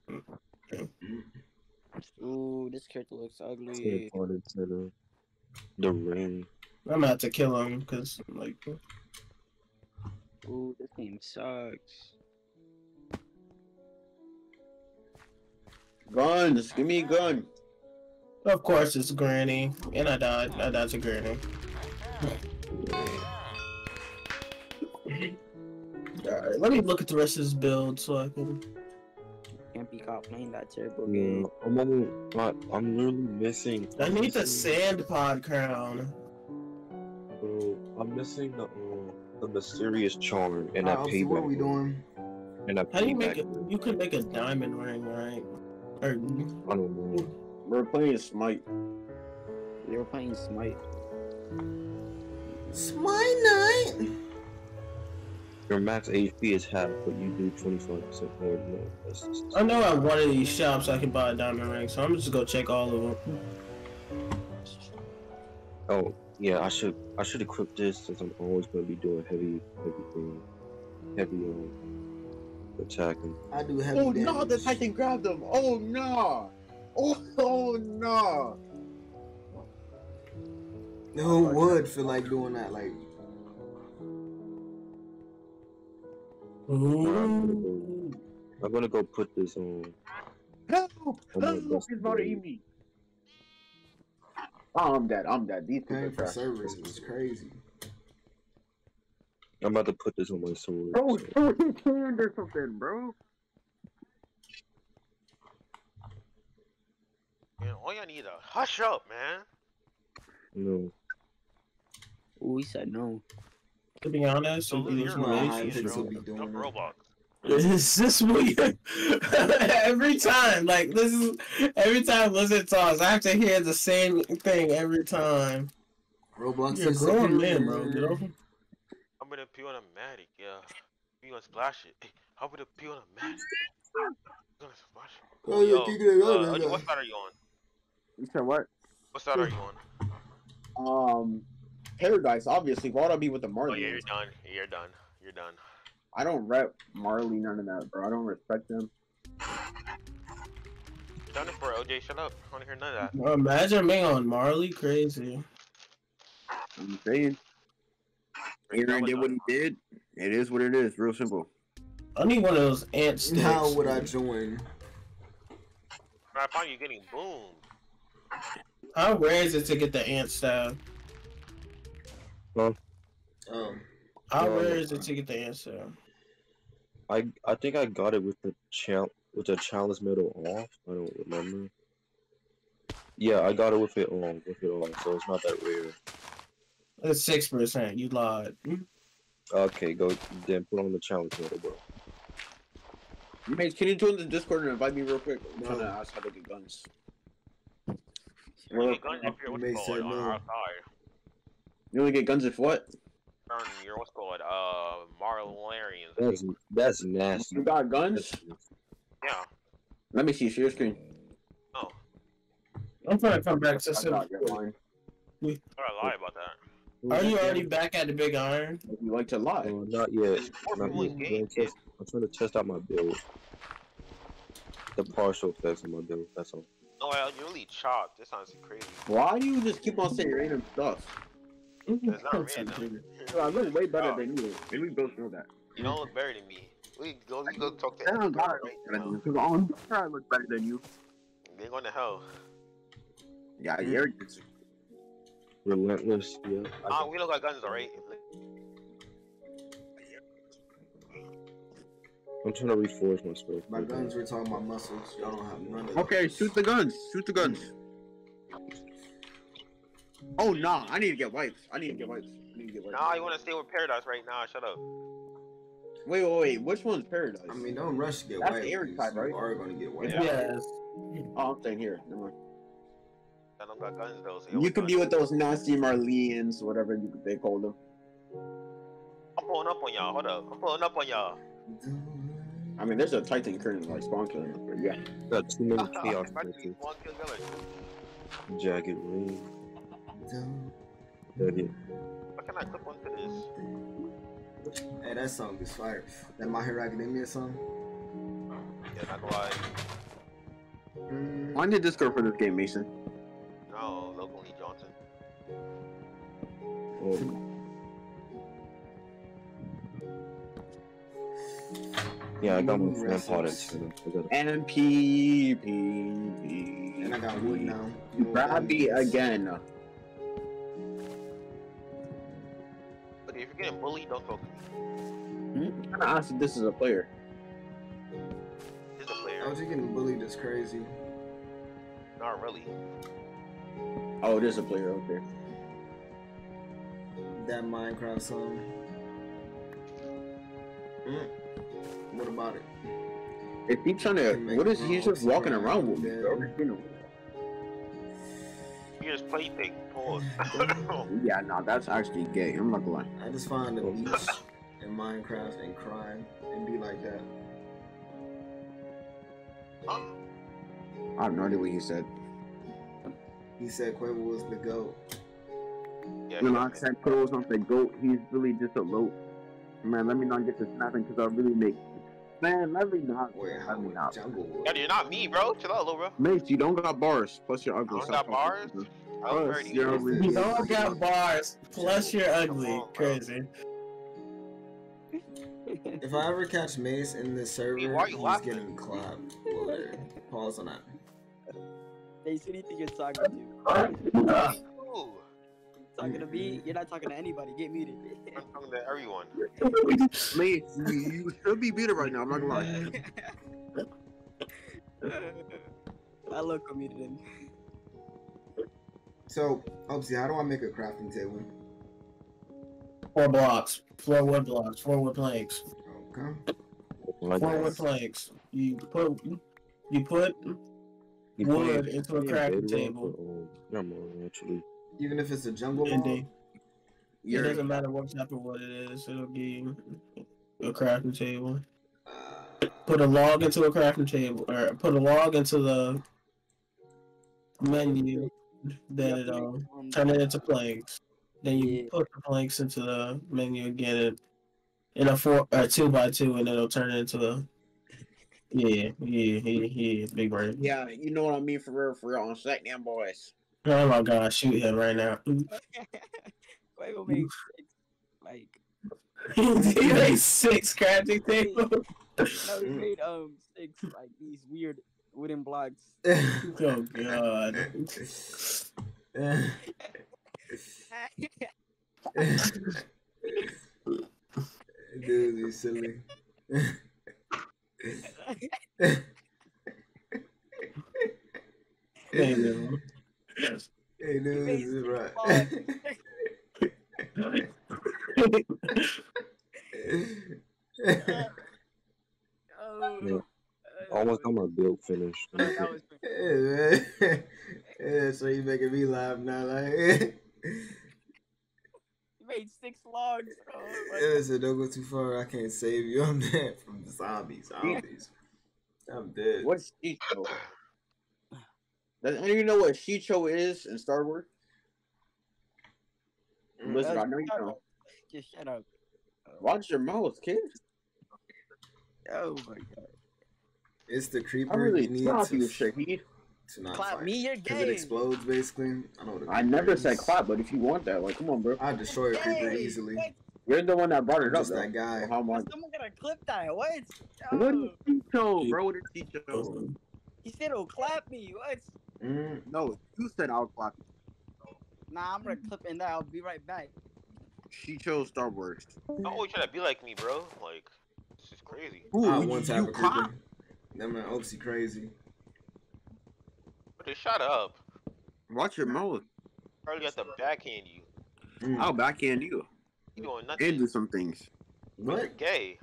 Mm-hmm. Ooh, this character looks Stay ugly. part of the, the ring. I'm gonna have to kill him because, like, Ooh, this game sucks. Guns! Give me a gun! Of course it's Granny, and I died. I died to Granny. Alright, let me look at the rest of this build so I can. Can't be caught playing that terrible Yeah, game. I'm only, I, I'm literally missing. I I'm need the missing- sand pod crown. Bro, I'm missing the uh, the mysterious charm and that Alright, payback. so what are we doing? And that How do you make it? You could make a diamond ring, right? Or I don't know. We're playing Smite. They were playing Smite. It's my night. Your max HP is half, but you do 25% more. No, that's just, I know at one of these shops I can buy a diamond ring, so I'm just gonna check all of them. Oh yeah, I should I should equip this since I'm always gonna be doing heavy heavy thing, heavy um attacking. I do heavy Oh damage. no, the Titan grabbed him! Oh no! Oh, oh no! Who oh, would feel like doing that? Like, Ooh. I'm gonna go put this on. Help! Oh my Help! He's about to eat me! Oh, I'm dead. I'm dead. These people are for trash. servers is crazy. I'm about to put this on my sword. Oh, so- throw his hand or something, bro. Man, all y'all need to hush up, man. No. Ooh, he said no. To be honest, So it you're was Well, right. high really pixel be doing it. Roblox. Is this what you [LAUGHS] every time? Like this is every time Lizard talks, I have to hear the same thing every time. Roblox You're a is grown man, bro. Get over. I'm gonna pee on a matic, yeah. You gonna splash it? Hey, [LAUGHS] how about to pee on a matic? You gonna splash it? Oh, you're Yo, kicking it out, uh, man. What side are you on? You said what? What side are you on? Um, Paradise, obviously. Why would I be with the Oh Marley? yeah, you're done. You're done. You're done. I don't rep Marley, none of that, bro. I don't respect them. You're done it for OJ. Shut up. I don't hear none of that. Imagine me on Marley, crazy. I'm saying. Eren did what he did. It is what it is. Real simple. I need one of those ant sticks. How would I join? Man, I find you getting boomed. How rare is it to get the ant stab? Um, How Yeah. rare is it to get the ant stab? I I think I got it with the chal with the chalice metal off. I don't remember. Yeah, I got it with it on, with it on, so it's not that rare. It's six percent. You lied. Okay, go then put on the challenge metal, bro. Mates, can you join the Discord and invite me real quick? I'm trying to ask how to get guns. You Well, get guns if you're what's May it called on no. our side. You only get guns if what? Turn your what's called uh Marlarians. That's that's nasty. You got guns? Yeah. Let me see. Share screen. Oh, I'm trying to come back to I some. got your. I gotta lie about that. Are you already back at the big iron? You like to lie. Uh, not yet. Not yet. I'm, game. trying to test, I'm trying to test out my build. The partial effects of my build. That's all. No, well, you're really chopped. This sounds crazy. Why do you just keep on saying random stuff? It's not [LAUGHS] random. I look way better Oh, than you. And we both know that. You don't look better than me. We can go, we can go talk to I don't got right better than now. you. Because I look better than you. They're going to hell. Yeah, you're. Relentless. Yeah. I Ah, we don't got guns, alright? I'm trying to reforge my spell. my guns were talking about muscles. Y'all don't have none of that. Okay, shoot the guns. Shoot the guns. Oh nah, I need to get wipes. I need to get wipes. I need to get wipes. Nah, you want to stay with Paradise right now. Shut up. Wait, wait, wait. Which one's paradise? I mean, don't rush to get That's white. the Eren type, right? You are gonna get white. Yeah. Yes. oh, I'm staying here. Never mind. I don't got guns, though. So You can be with those nasty Marlians, whatever you, they call them. I'm pulling up on y'all. Hold up. I'm pulling up on y'all. I mean, there's a Titan currently like spawn killing, but yeah. Got too many chaos think characters. one kill killer. Jagged Ring. Dun. Jagged. Why can I clip onto this? Hey, that song is fire. That My Hero Academia song. Yeah, not gonna lie. Mm, Find the for this game, Mason. No, locally Johnson. Um, yeah, I got my Moon friend potted Wrestlers. too. I. And I got wood now. You know what that Grabby means. again. Look, if you're getting bullied, don't talk to me. Hmm? I'm gonna ask if this is a player. He's a I player. was just getting bullied is crazy. Not really. Oh, it is a player. Okay. That Minecraft song. Mm. What about it? If he's trying to, what is he just walking around with me, bro? You know. You just play thing. Pause. [LAUGHS] [LAUGHS] Yeah, no, that's actually gay. I'm not gonna lie. I just find the beach in Minecraft and crime and be like that. Huh? I have no idea what he said. He said Quevo was the GOAT. yeah, When he I was- said Pro was not the goat, he's really just a low. Man, let me not get to snapping because I really make. Man, let me not. Wait, how let me would not. Jungle World? Yeah, you're not me, bro. Chill out, little bro. Mace, you don't got bars. Plus, you're I ugly. don't got bars. talking. I was Plus, you're ugly. You don't got [LAUGHS] bars, plus you're ugly. On. Crazy. If I ever catch Mace in this server, why are you he's laughing? getting clapped. Word. Pause on that. Mace, who do you think you're talking to? [LAUGHS] Ooh, Talking to me? You're not talking to anybody. Get muted. I'm talking to everyone. Mace, you, you should be muted right now. I'm not gonna lie. [LAUGHS] I look muted him. So, Opsy, how do I make a crafting table? Four blocks, four wood blocks, four wood planks, Okay. like four wood planks. You put you put You wood into a crafting table. or, um, Never mind, actually. Even if it's a jungle And log? it doesn't matter what type of wood it is. It'll give you a crafting table. Put a log into a crafting table, or put a log into the menu. Then it um turn it into planks. Then you Yeah. put the planks into the menu again and in a four or two by two, and it'll turn it into a yeah, yeah, yeah, yeah, big brain. yeah, you know what I mean for real, for real. On Slack now, boys. Oh my god, shoot him right now. [LAUGHS] Quevo makes like [LAUGHS] he made six crafting tables. no, he made um six like these weird wooden blocks. [LAUGHS] Oh god. Dude, you silly. Hey, no. Hey, dude, this is right. [LAUGHS] oh, Yeah. uh, Almost got my build finished. [LAUGHS] that was Hey, man. [LAUGHS] Yeah, so you making me laugh now, like. he made six logs. Oh, my Yeah, so don't go too far. I can't save you. I'm dead from the zombies. Zombies. I'm dead. What's Shicho? Does anyone know what Shicho is in Star Wars? Mm, Listen, I know you shut know. Just shut up. Watch your mouth, kid. Oh my god. It's the creeper I really you need slap to, you, Shahid. to not Clap fight. me, you're Because it gay. explodes, basically. I know what a I creeper never is. said clap, but if you want that, like, come on, bro. I destroy a creeper Gay. easily. What? You're the one that brought it I'm up, just though. that guy. So how much? Someone gonna clip that. What? What Oh, is Shicho, bro? What is Shicho? he said he'll clap me. What? Mm, No, you said I'll clap. Nah, I'm gonna clip in that. I'll be right back. Shicho Star Wars. Don't always try to be like me, bro. Like, this is crazy. Ooh, I you, one type you of clap? creeper. That man Opsy crazy. But just shut up. Watch your mouth. Probably got the backhand you. Mm. I'll backhand you You doing and nothing. do some things. But you're What? gay.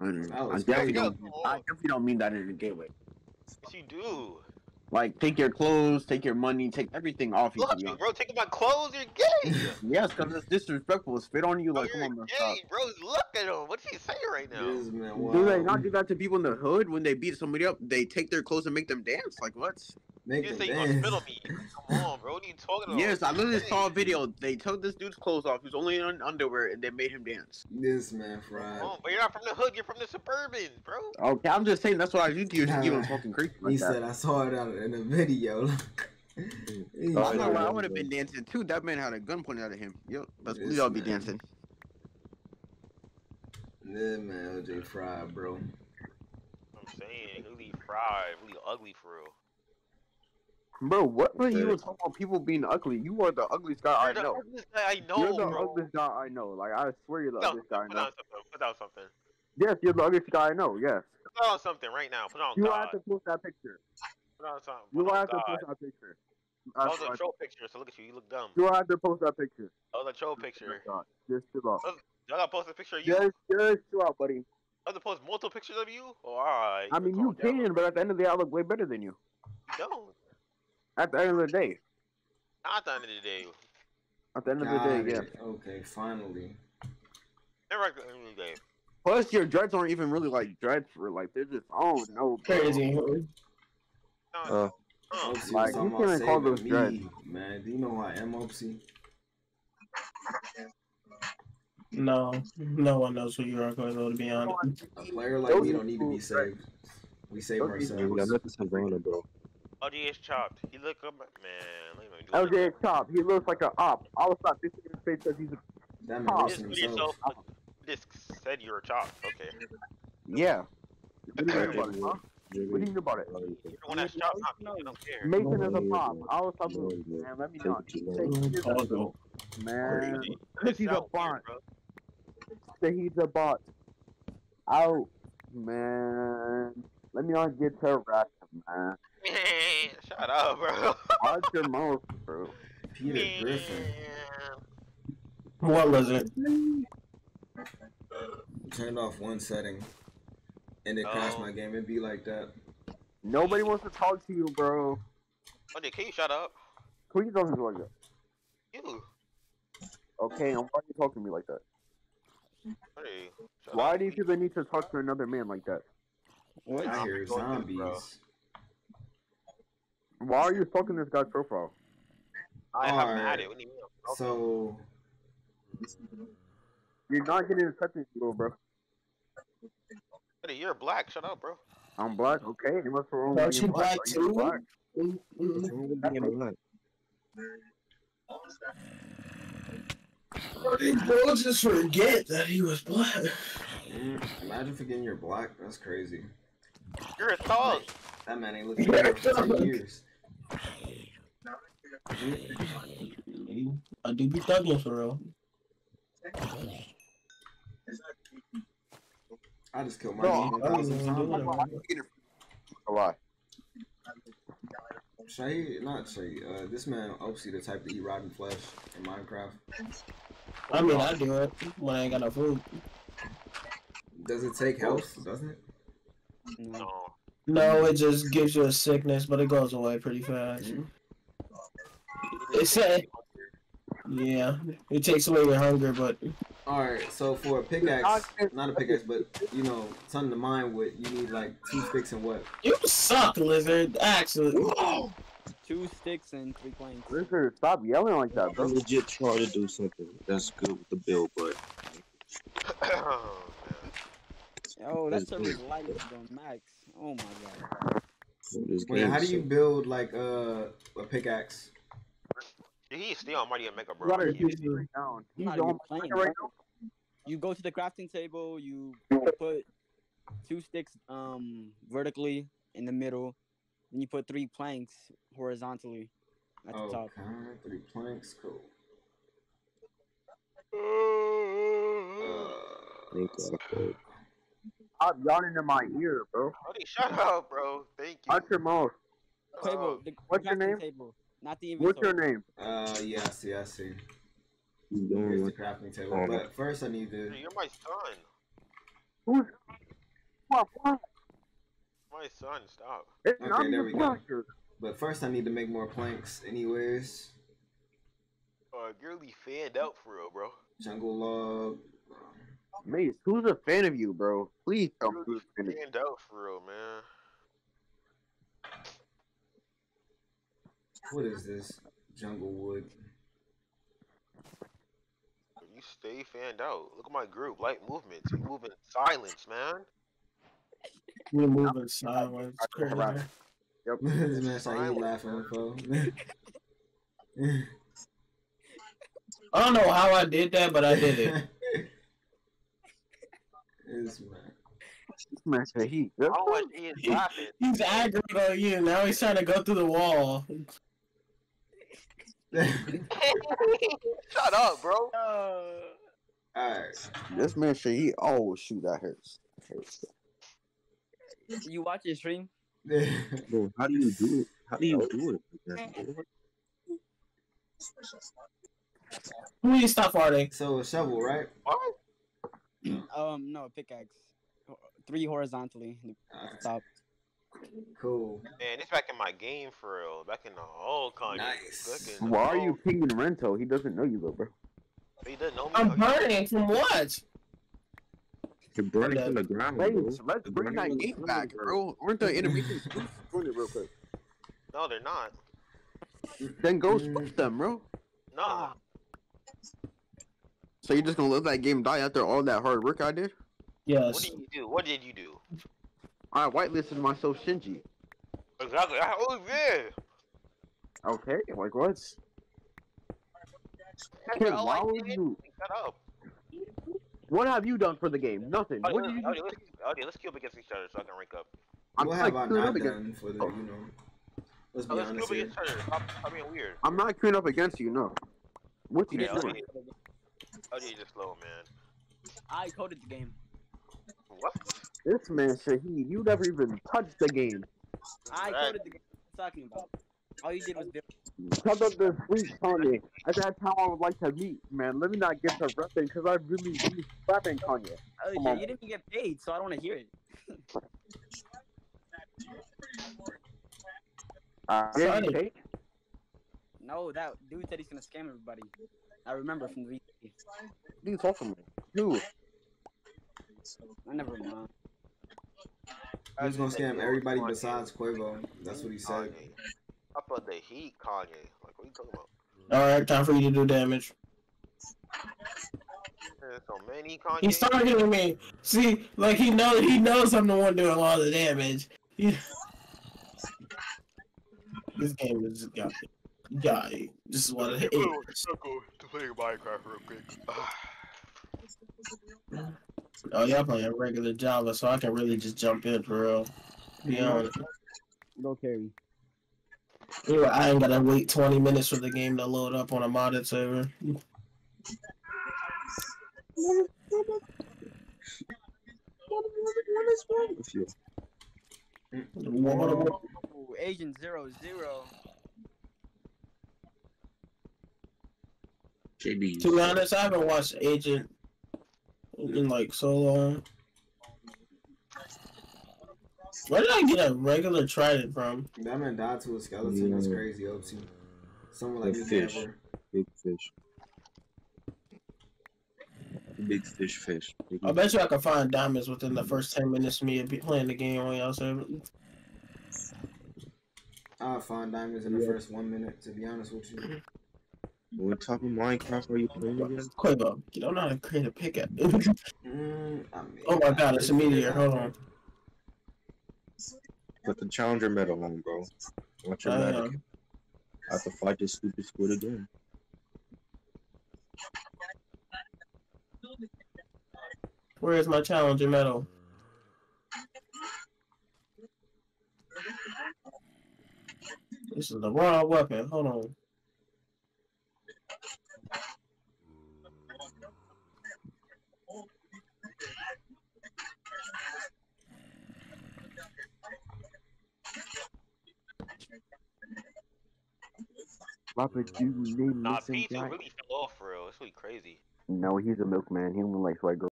I, don't know. That I was definitely crazy. don't. I definitely don't mean that in a gay way. Yes, you do. Like, take your clothes, take your money, take everything off you. Look To at be me, honest. bro. Taking my clothes, you're gay. [LAUGHS] Yes, because it's disrespectful. Spit on you Bro, like, come you're on, man, gay, stop. bro. Look at him. What's he saying right now? This man, Do they not do that to people in the hood when they beat somebody up? They take their clothes and make them dance. Like what? Make You them say you gonna dance. me? Come on, bro. What are you talking about? Yes, I literally Hey. saw a video. They took this dude's clothes off. He was only in underwear, and they made him dance. This man fried. Come on, but you're not from the hood. You're from the suburban, bro. Okay, I'm just saying that's what I think you Nah, you nah. was talking crazy like he that. said I saw it on, in a video. [LAUGHS] He I'm Oh, not said- gonna lie, I would have been dancing too. That man had a gun pointed at him. Yo, let's This please all be dancing. This man OJ fried, bro. I'm saying, really fried, really ugly for real. Bro, what were you were talking about people being ugly? You are the ugliest guy I You're the know. ugliest guy I know, You're the bro. ugliest guy I know. Like I swear you're the down, ugliest guy I put know. something. Put down something. Yes, you're the ugliest guy I know. Yes. Put on something right now. Put on You God. have to post that picture. Put on something. You Put on have to post that picture. That I was a troll picture, so look at you. You look dumb. You have to post that picture. That was a troll picture. Just chill out. Y'all gotta post a picture of you. Just, just chill out, buddy. I have to post multiple pictures of you? Oh, alright. I mean, you can, but at the end of the day, I look way better than you. You don't. At the end of the day. Not at the end of the day. At the end of the Got day, yeah. Okay, finally. Never at the end of the day. Plus, your dreads aren't even really like dreads for like they're just I don't know. Crazy. No, Uh, no. Like, you about can't call those saving dreads. man. Do you know who I am, Opsy? No, no one knows who you are, Quevo, to be honest. A player like Those me don't need to be saved. We save Those are yeah, ourselves. I met this Havana, bro. LG is chopped. He look up, man. Let me do LJ is top. He looks like an op. I was not thinking his face because he's a That man roasting Just put yourself. This said you were chopped. Okay. yeah. What do you think about it? Huh? Jimmy, What do you think about it? You're the one that's chopped, not me. I don't care. Mason is a pop. no, I was talking no, man. Let me Take not. it too Say long. he's. Man, Cause he's a Sound weird, bot. bro. say he's a bot. Out, man. Let me not get to rap, man. Man, [LAUGHS] shut up, bro. Watch your mouth, bro. Peter Griffin. What was it? Turned off one setting. And it crashed Oh. my game. It'd be like that. Nobody wants to talk to you, bro. Oh, dude, can you shut up? Who you talking to like that? You. Okay, and why are you talking to me like that? Hey, Why up. do you feel the need to talk to another man like that? What? I hear bro. zombies. Why are you stalking this guy's profile? I haven't Alright. had it. What do you mean? So You're not getting in touch with you, bro. Hey, You're black. Shut up, bro. I'm black, okay? And what's wrong Oh, with she being black too? black? What's wrong black? Bro, just forget that he was black. mm, imagine forgetting you're black. That's crazy. You're a thug. That man ain't looking at for ten years. I do be thugging for real. I just killed my No, team a I don't thousand even do times. it. A lie. Shay, not Shay. Uh, this man Opsy the type to eat rotten flesh in Minecraft. I mean, I do it when I ain't got no food. Does it take health? Doesn't it? No. No. No, it just gives you a sickness, but it goes away pretty fast. It said, yeah, it takes away your hunger, but All right. So for a pickaxe, not a pickaxe, but you know, something to mine with, you need like two sticks and what? you suck, lizard. Actually, Two sticks and three planks. Richard, stop yelling like that, bro. I bro. legit try to do something that's good with the bill, but [CLEARS THROAT] Oh, that's that It's server's light on max. Oh my god. Wait, how do you build like uh, a pickaxe? He's still on Mighty and Mega, You bro. gotta I can't- down. He's not on even my playing, right now. You go to the crafting table, you put two sticks um vertically in the middle, and you put three planks horizontally at the Oh, top. okay, three planks, cool. Thank God, bro. Stop yawning in my ear, bro. Cody, shut up, bro. Thank you. Watch your mouth. Table, the what's your name? Table, not the What's your name? Uh, yeah, I see, I see. You Here's the crafting table. But first, I need to. Dude, You're my son. Who's what? What? My son, stop. It's Okay, not there your we go. But first, I need to make more planks. Anyways, Uh, Girly fanned out for real, bro. jungle log. Mace, who's a fan of you, bro? Please tell me who's a fan of you. Fanned out for real, man. What is this? Jungle wood. You stay fanned out. Look at my group. Light movements. You move in silence, man. We're moving sideways. It's crazy. Yep. [LAUGHS] this man started laughing, bro. [LAUGHS] I don't know how I did that, but I did it. [LAUGHS] this man. This man he. I don't want he is laughing. He's aggroed on you. Now he's trying to go through the wall. [LAUGHS] Shut up, bro. [LAUGHS] Alright. This man said he. Oh shoot, that hurts. hurts. You watch your stream? [LAUGHS] Bro, how do you do it? How do you do it? like that, bro? Who you stop farting? so a shovel, right? What? [CLEARS THROAT] Um, no, pickaxe. Three horizontally at the top. Cool. Man, it's back in my game for real. Back in the old Kanye. Nice. Back in Why are you old- pinging Rento? He doesn't know you though, bro. He doesn't know me. I'm burning from what? You're burning from the ground, bro. Mace, let's bring that game back, bro. Aren't the animations doing it real quick? No, they're not. Then go switch them, bro. Nah. So you're just gonna let that game die after all that hard work I did? Yes. What did you do? What did you do? I whitelisted myself Shinji. Exactly. I- Oh yeah. Okay, like what? Bro, I why like would you? Shut up. What have you done for the game? Nothing. Oh, What yeah, did you oh, do? let's, oh, yeah, let's queue up against each other so I can rank up. I'm what not have I queuing not up against. done for the, oh. you know? Let's Oh, be let's queue honest up here. against each other. Stop, stop being weird. I'm not queuing up against you. No. What you Okay, doing? Okay. Oh, yeah, just slow, man. I coded the game. What? This man Shahid, you never even touched the game. I Right. coded the game. What are you talking about? All you did was build. Tell them the sweet Kanye. And that's how I would like to meet, man. Let me not get to repping because I really, really slapping Kanye. Oh, yeah, on. you didn't get paid, so I don't want to hear it. Uh, Sonny. No, that dude said he's gonna scam everybody. I remember from the VC. What are you talking about? Who? I never mind. He's gonna scam everybody besides Quevo. That's what he said. Kanye. I thought the heat Kanye. Like, what are you talking about? All right, time for you to do damage. There's so many Kanye. He's targeting me. See, like he knows he knows I'm the one doing all the damage. He... This game is got got This is what it is. Let's go to play Minecraft real quick. Oh, y'all playing a regular Java, so I can really just jump in for real. Be honest. Go carry. Anyway, I ain't gotta wait 20 minutes for the game to load up on a modded server. If you- Agent Zero Zero. JB. To be honest, I haven't watched Agent in like so long. Where did I get a regular trident from? That man died to a skeleton. That's crazy, Opsy. Someone like The fish. never. Big fish. Big fish fish. Big I bet you I can find diamonds within the first 10 minutes of me be- playing the game on y'all server. I'll find diamonds in the first one minute, to be honest with you. What type of Minecraft are you playing again? Quevo, you don't know how to create a pickaxe. [LAUGHS] Mm, I mean, oh my god, it's a meteor. Hold on. Put the challenger medal on, bro. Watch your I medic. I have to fight this stupid squid again. Where is my challenger medal? This is the wrong weapon. Hold on. Robert, you name Nah, missing P2 guy? really fell off for real. It's really crazy. No, he's a milkman. He only likes white girls.